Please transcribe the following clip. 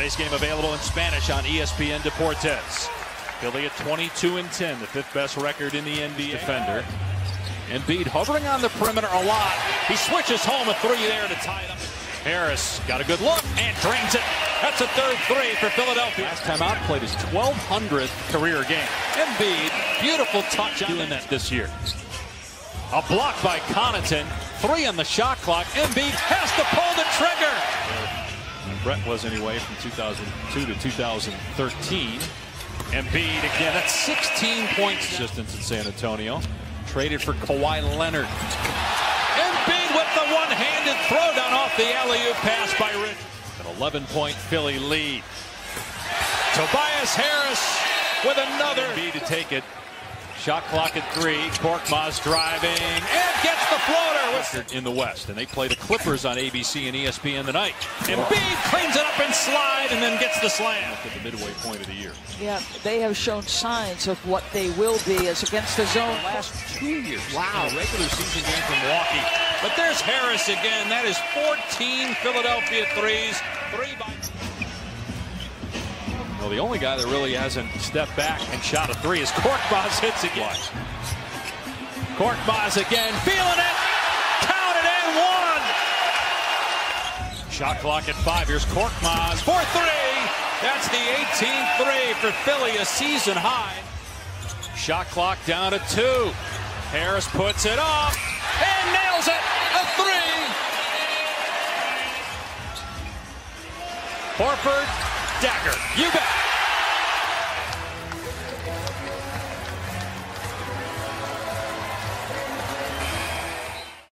Today's game available in Spanish on ESPN Deportes. Philly at 22 and 10, the fifth best record in the NBA. Defender. Embiid hovering on the perimeter a lot. He switches home a three there to tie it up. Harris got a good look and drains it. That's a third three for Philadelphia. Last time out, played his 1200th career game. Embiid, beautiful touch doing that this year. A block by Connaughton. Three on the shot clock. Embiid has to pull the trigger. Brett was anyway from 2002 to 2013. Embiid again. That's 16 points distance in San Antonio. Traded for Kawhi Leonard. Embiid with the one-handed throwdown off the alley-oop pass by Rich. An 11-point Philly lead. Tobias Harris with another. Embiid to take it. Shot clock at three. Korkmaz driving and gets the floater in the West. And they play the Clippers on ABC and ESPN tonight. Embiid cleans it up and slide and then gets the slam at the midway point of the year. Yeah, they have shown signs of what they will be as against the zone. Last two years. Wow. regular season game from Milwaukee. But there's Harris again. That is 14 Philadelphia threes. Three by. Well, the only guy that really hasn't stepped back and shot a three is Korkmaz hits again. Korkmaz again, feeling it. Count and one. Shot clock at five. Here's Korkmaz for three. That's the 18th three for Philly, a season high. Shot clock down to two. Harris puts it off and nails it. A three. Horford, dagger. You bet.